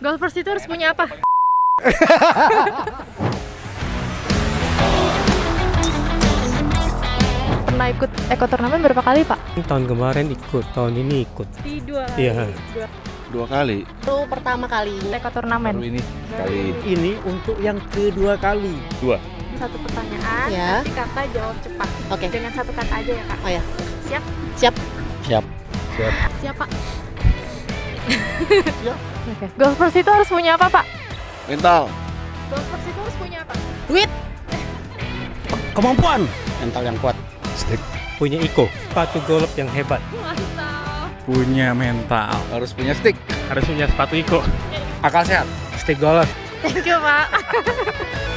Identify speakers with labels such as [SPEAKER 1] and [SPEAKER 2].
[SPEAKER 1] Golfers itu harus punya apa? Pernah ikut Eko Turnamen berapa kali, Pak?
[SPEAKER 2] Tahun kemarin ikut, tahun ini ikut.
[SPEAKER 1] Di dua
[SPEAKER 2] Iya.
[SPEAKER 3] Dua kali.
[SPEAKER 4] Itu pertama kali.
[SPEAKER 1] Eko Turnamen.
[SPEAKER 3] Baru ini kali.
[SPEAKER 5] Ini untuk yang kedua kali.
[SPEAKER 1] Satu pertanyaan,
[SPEAKER 4] Ya.
[SPEAKER 1] nanti kakak jawab cepat.
[SPEAKER 4] Oke.
[SPEAKER 1] Dengan satu kata aja ya, Kak.
[SPEAKER 4] Oh ya.
[SPEAKER 1] Siap?
[SPEAKER 4] Siap.
[SPEAKER 3] Siap.
[SPEAKER 1] Siap, Pak. Oke. Golfers itu harus punya apa, Pak?
[SPEAKER 3] Mental.
[SPEAKER 1] Golfers itu harus punya apa?
[SPEAKER 4] Duit.
[SPEAKER 5] Kemampuan.
[SPEAKER 3] Mental yang kuat.
[SPEAKER 2] Punya Iko, sepatu golf yang hebat.
[SPEAKER 1] Mantap.
[SPEAKER 5] Punya mental.
[SPEAKER 3] Harus punya stick.
[SPEAKER 2] Harus punya sepatu Iko.
[SPEAKER 3] Akal sehat.
[SPEAKER 5] Stick golf.
[SPEAKER 1] Thank you, Pak.